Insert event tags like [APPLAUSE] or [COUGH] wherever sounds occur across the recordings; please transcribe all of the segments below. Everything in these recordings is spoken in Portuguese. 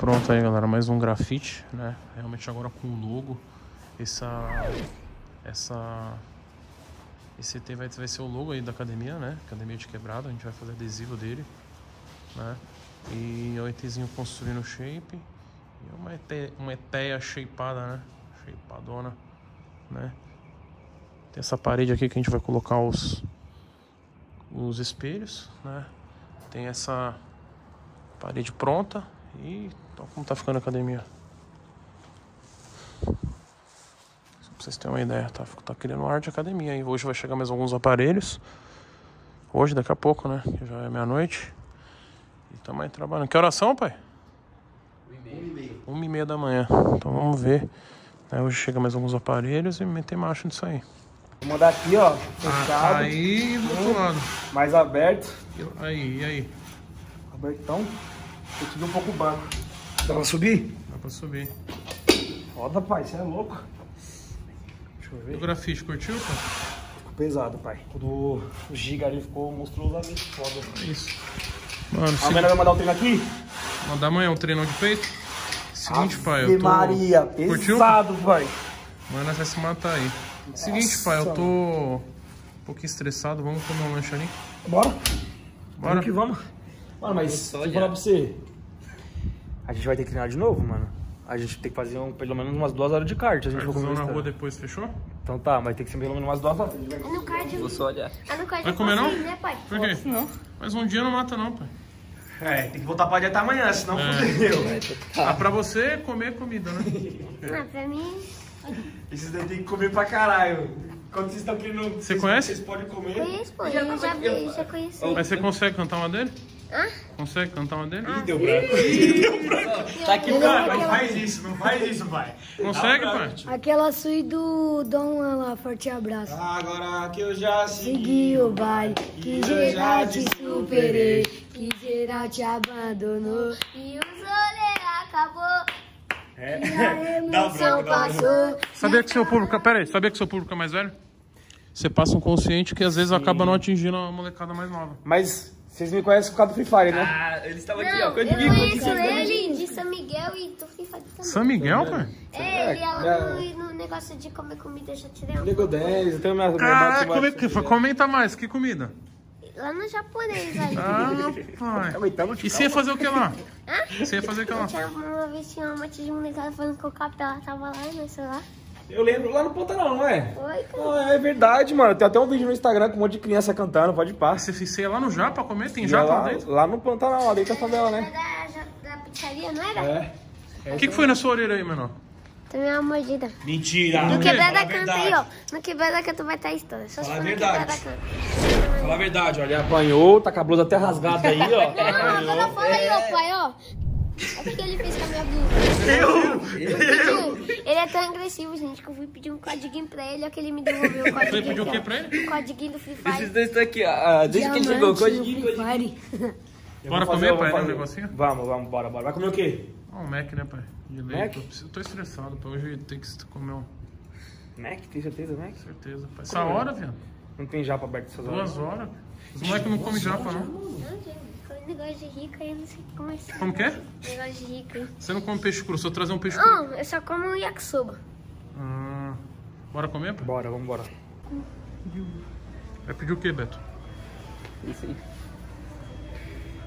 Pronto aí, galera, mais um grafite, né? Realmente agora com o logo. Essa. Essa. Esse ET vai, vai ser o logo aí da academia, né? Academia de quebrada, a gente vai fazer adesivo dele, né? E o ETzinho construindo shape. E uma, ET, uma eteia shapeada, né? Shapeadona, né? Tem essa parede aqui que a gente vai colocar os, os espelhos, né? Tem essa parede pronta e então, como tá ficando a academia. Só pra vocês terem uma ideia, tá, tá criando ar de academia aí. Hoje vai chegar mais alguns aparelhos. Hoje, daqui a pouco, né? Que já é meia-noite. E tamo aí trabalhando. Que oração, pai? Uma e meia da manhã. Então vamos ver. Né, hoje chega mais alguns aparelhos e meter marcha nisso aí. Vou mandar aqui, ó. Fechado. Aí do outro lado. Mais aberto. Aí, e aí? Abertão. Eu tive um pouco banco. Dá pra subir? Dá pra subir. Foda, pai. Você é louco. Deixa eu O ver. grafite curtiu, pai? Ficou pesado, pai. O do o Giga ali ficou monstruosamente foda. É isso. Mano, A se menina vai mandar um treino aqui? mandar amanhã um treinão de peito. Seguinte, pai, Ave eu tô. Maria, Curtiu? pesado, pai. Mas nós vai se matar aí. Seguinte, pai, eu tô um pouquinho estressado. Vamos comer um lanche ali? Bora. Bora. Vamos que vamos. Mano, mas eu falar pra você, a gente vai ter que treinar de novo, mano. A gente tem que fazer um- pelo menos umas duas horas de kart. A gente vai comer na rua depois, fechou? Então tá, mas tem que ser pelo menos umas duas horas. É no card. Vou só olhar. É no card. Vai comer não? né, pai? Por quê? Não. Mas um dia não mata não, pai. É, tem que voltar pra dieta amanhã, senão É. fudeu. Ah, pra você comer comida, né? Ah, pra mim. Esses daí tem que comer pra caralho. Quando vocês estão querendo. Você vocês- conhece? Vocês podem comer. Conheço, pô. Eu já vi, já conheci. Mas você consegue cantar uma dele? Hã? Consegue cantar uma dele? Ih, deu branco. [LAUGHS] Tá aqui, Mano, não faz isso, não faz isso, pai. Consegue, pai? Aquela sui do Dom lá, forte abraço. Agora que eu já Segui o baile, que geral te superei, que geral te abandonou. E o rolê acabou. A [LAUGHS] É. emoção passou. Sabia que seu público. Pera aí, sabia que seu público é mais velho? Você passa um consciente que às vezes acaba não atingindo a molecada mais nova. Mas vocês me conhecem por causa do Free Fire, né? Ah, ele estava aqui, ó. Eu conheço ele de São Miguel e do FIFA também. São Miguel, pai? É, ele ia lá no, no negócio de comer comida, eu já tirei um. Nego 10, eu tenho minha. Caraca, como é que foi? Comenta mais, que comida? Lá no japonês, aí. Ah, pai. E você ia fazer o que lá? Você ia fazer o que lá? Tinha uma vez tinha uma monte de molecada falando que o capela tava lá no celular. Eu lembro lá no Pantanal, não é? Oi, cara. Ah, é verdade, mano. Tem até um vídeo no Instagram com um monte de criança cantando, pode pá. Você, você ia lá no Japa comer? Tem Japa lá lá, dentro? lá no Pantanal, lá dentro da favela, né? da, da pizzaria, não era? É. O que, que foi na sua orelha aí, menor? Tomei uma mordida. Mentira! No quebrada canta aí, ó. No quebrada canta vai estar a história. Só se Fala a verdade. Fala a verdade, olha, ele apanhou, tá com a blusa até rasgada aí, ó. Não, agora fala aí, ó, pai, ó. Olha o que ele fez com a minha blusa. Eu? Ele é tão agressivo, gente, que eu fui pedir um codiguinho pra ele, olha que ele me devolveu o Você codiguinho. pediu o que pra ele? O codiguinho do Free Esses Fire. dois estão aqui, ó. Ah, Desde que ele chegou, codiguinho, codiguinho. Fire. [LAUGHS] Eu Bora comer, eu pai, né, um negocinho? Vamos, vamos, bora, bora. Vai comer o quê? Ah, um Mac, né, pai? De leite. Mac? Eu tô estressado, pai. Hoje tem que comer um. Mac, tem certeza, Mac? Certeza, pai. Essa hora, viado. Não tem japa aberto essas horas. Duas horas. Os moleques não comem japa, não. Não, um negócio de rica e eu não sei como é isso. Como que é? Negócio de rica. Você não come peixe cru, eu trazer um peixe cru. Não, eu só como yakisoba. Ah, bora comer, pai? Bora, vamos embora. Vai pedir o que, Beto? Isso aí.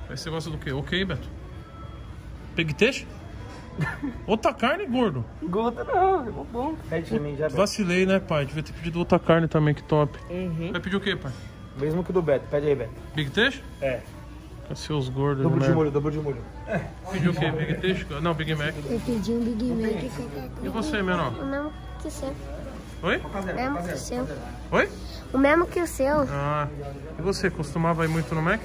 Aí você gosta do quê? Ok, Beto? Pegteixe? [LAUGHS] Outra carne, gordo. Gota não, é bom. Pede mim já, Beto. Vacilei, né, pai? Devia ter pedido outra carne também, que top. Vai pedir o que, pai? Mesmo que o do Beto, pede aí, Beto. Big Teixe? É, seus gordos? dobro de merda? molho, dobro de molho. Pediu o quê? Big Teixe? Não, Big Mac. Eu pedi um Big Mac e Coca-Cola. E você, menor? O mesmo que o seu. Oi? O mesmo que o seu. Oi? O mesmo que o seu. Ah, e você? Costumava ir muito no Mac?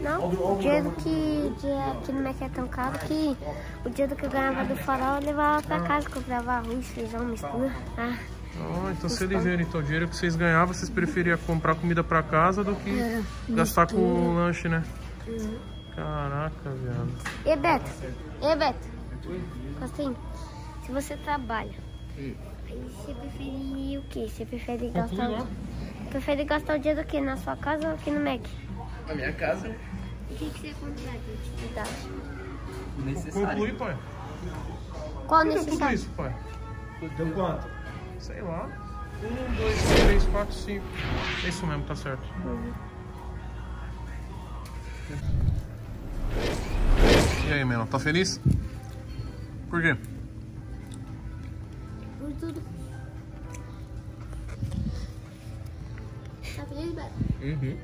Não, o dinheiro que, dia, que no Mac é tão caro que o dinheiro que eu ganhava do farol eu levava pra casa, comprava arroz, feijão, mistura. Ah, Ah, então você é ligeiro. Então o dinheiro que vocês ganhavam, vocês preferiam comprar comida pra casa do que É, gastar com o lanche, né? Caraca, viado. E Beto? E Beto? Assim, se você trabalha, aí você prefere o quê? Você prefere gastar o... Prefere gastar o dinheiro do quê? Na sua casa ou aqui no Mac? Na minha casa, O que, que você comprar de utilidade? Necessário. Conclui, pai. Qual que deu tudo necessário? isso, pai? Deu quanto? Sei lá. Um, dois, três, quatro, cinco. É isso mesmo, tá certo. E aí, Melo, tá feliz? Por quê? Por tudo. Tá feliz, Beto? Uhum.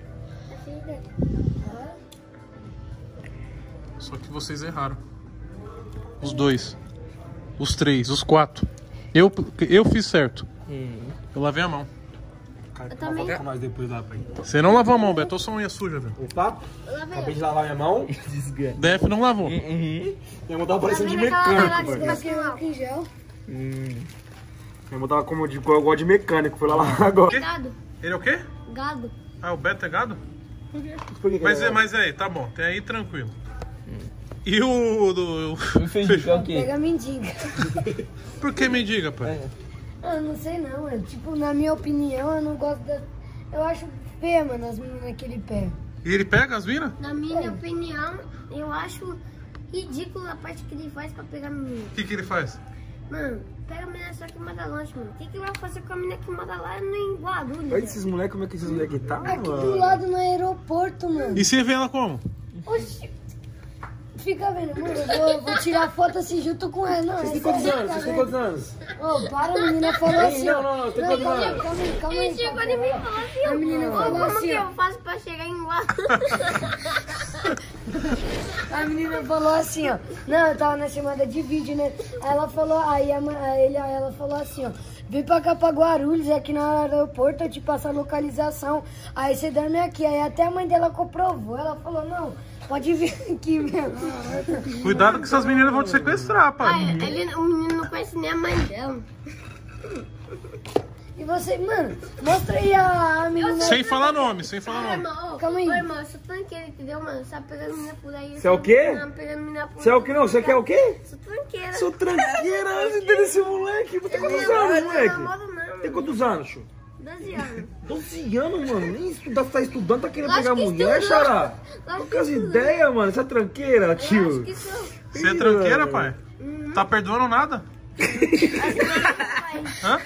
Tá feliz, Beto? Só que vocês erraram. Os dois. Os três, os quatro. Eu, eu fiz certo. Eu lavei a mão. Cara, Eu também. foto com nós depois lá, pai. Você não lavou a mão, Beto. Ou sua unha suja, velho. Opa, acabei de lavar minha mão. [LAUGHS] Desgraça. DF não lavou. Minha mão tava parecendo de mecânico, velho. Aqui, gel. Minha mão tava como de, eu gosto de mecânico, fui lá lavar agora. Gado. Ele é o quê? Gado. Ah, o Beto é gado? Por que que Mas, é? é, mas aí, tá bom. Tem aí tranquilo. E o do... O feijão é o quê? Pega mendiga. Por que me diga, pai? Ah, Eu não sei não, é tipo, na minha opinião, eu não gosto da. Eu acho feia, mano, as meninas que ele pega. E ele pega as minas? Na minha opinião, eu acho ridículo a parte que ele faz pra pegar a menina. O que, que ele faz? Mano, pega a menina só que manda longe, mano. O que, que vai fazer com a menina que manda lá em Guarulhos? Olha velho? esses moleques, como é que esses moleques tá, Aqui do mano? lado no aeroporto, mano. E você vê ela como? Oxi. Fica vendo, mano, eu vou, eu vou tirar foto assim junto com ela. Não, Vocês têm é quantos sério, anos? Vocês têm quantos anos? Ô, para, a menina falou assim. não, não, não, tem quantos calma aí, anos? calma aí, calma aí. Ele chegou calma em mim e assim, A menina "Ô, falou como assim, que ó. eu faço pra chegar em Guarulhos? A menina falou assim, ó. Não, eu tava na chamada de vídeo, né? Aí ela falou, aí a, ele, aí ela falou assim, ó. Vem pra cá pra Guarulhos, aqui no aeroporto, eu te passo a localização. Aí você dorme aqui. Aí até a mãe dela comprovou. Ela falou, não, pode vir aqui mesmo. Cuidado que essas meninas vão te sequestrar, pai. Ai, ele, o menino não conhece nem a mãe dela. E você, mano, mostra aí a, menina. Sem falar nome, sem falar nome. irmão, Calma aí. ô, irmão, eu sou tranqueira, entendeu, mano? Você tá pegando menina por aí. Você é o quê? Você é o que não? Você quer o quê? Sou tranqueira. Sou tranqueira, você entende esse moleque? Tem quantos anos, Não moleque? namoro não, Tem quantos anos, tio? 12 anos. 12 anos, mano. Nem estudar, tá estudando, tá querendo pegar que mulher, estudou. xará. Lógico Com as que estudou. ideias, mano. Você é tranqueira, Eu acho tio. que sou. Você é tranqueira, pai? Tá perdoando nada? Hã?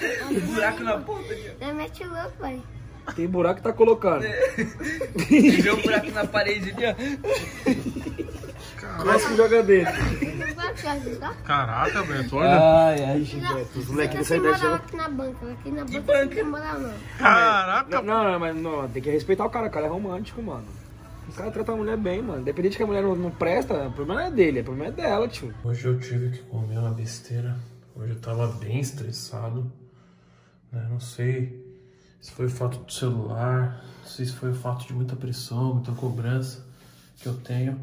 Buraco na ponta aqui. É mete louco, pai. Tem buraco que tá colocando. Vê um buraco na parede ali, ó. Começa que joga dentro. Não tá? Caraca, Beto, olha. Ai, ai. Os moleques Você dessa tá idade. morar já- aqui na banca. Aqui na banca banca? não tem moral, não. Caraca, Não, não, mas não, tem que respeitar o cara. O cara é romântico, mano. O cara trata a mulher bem, mano. Independente que a mulher não, não presta, o problema não é dele, o problema é dela, tio. Hoje eu tive que comer uma besteira. Hoje eu tava bem estressado. né? Não sei se foi o fato do celular, não sei se foi o fato de muita pressão, muita cobrança que eu tenho,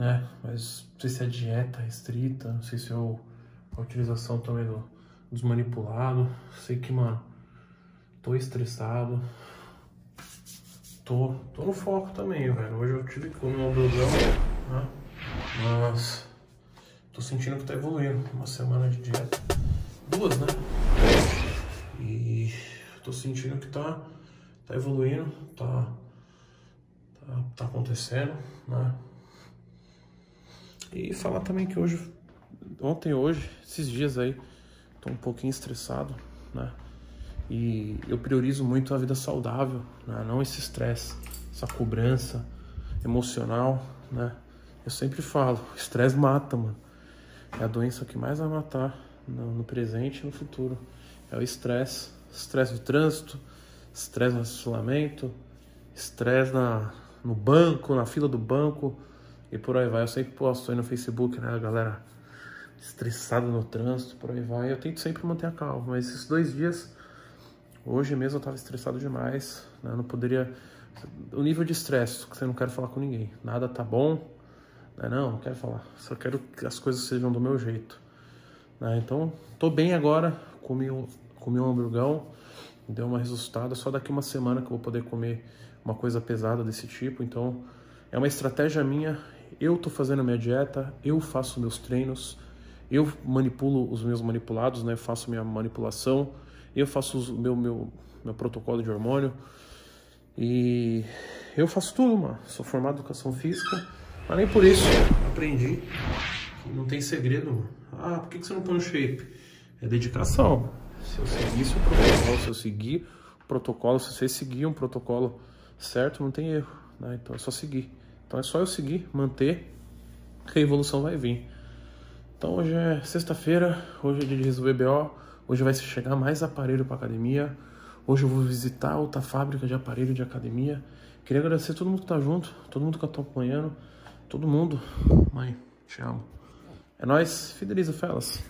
né? Mas não sei se é dieta restrita, não sei se é a utilização também do, dos manipulados. Sei que, mano, tô estressado. Tô, tô no foco também, velho. Hoje eu tive que comer um hamburgão, né? Mas tô sentindo que tá evoluindo. Uma semana de dieta. Duas, né? E tô sentindo que tá, tá evoluindo, tá, tá, tá acontecendo, né? E falar também que hoje, ontem hoje, esses dias aí, tô um pouquinho estressado, né? E eu priorizo muito a vida saudável, né? não esse estresse, essa cobrança emocional, né? Eu sempre falo, estresse mata, mano. É a doença que mais vai matar no, no presente e no futuro. É o estresse. Estresse de trânsito, estresse no estacionamento, estresse na, no banco, na fila do banco e por aí vai. Eu sempre posto aí no Facebook, né, a galera estressada no trânsito, por aí vai. Eu tento sempre manter a calma, mas esses dois dias, hoje mesmo eu tava estressado demais, né? Não poderia. O nível de estresse, que você não quer falar com ninguém. Nada tá bom, né? Não, não quero falar. Só quero que as coisas sejam do meu jeito. né? Então, tô bem agora. Comi um, comi um hamburgão, deu uma ressuscitada. Só daqui uma semana que eu vou poder comer uma coisa pesada desse tipo. Então, é uma estratégia minha. Eu tô fazendo minha dieta, eu faço meus treinos, eu manipulo os meus manipulados, né? Faço minha manipulação, eu faço o meu, meu, meu protocolo de hormônio. E eu faço tudo, mano. Sou formado em educação física, mas nem por isso aprendi não tem segredo. Ah, por que, que você não põe no shape? É dedicação. Se eu seguisse o protocolo, se eu seguir o protocolo, se você seguir um protocolo certo, não tem erro. Né? Então é só seguir. Então é só eu seguir, manter, que a evolução vai vir. Então hoje é sexta-feira, hoje é dia de resolver BO, hoje vai chegar mais aparelho para academia. Hoje eu vou visitar outra fábrica de aparelho de academia. Queria agradecer a todo mundo que tá junto, todo mundo que tá acompanhando, todo mundo. Mãe, te amo. É nóis, fideliza Felas.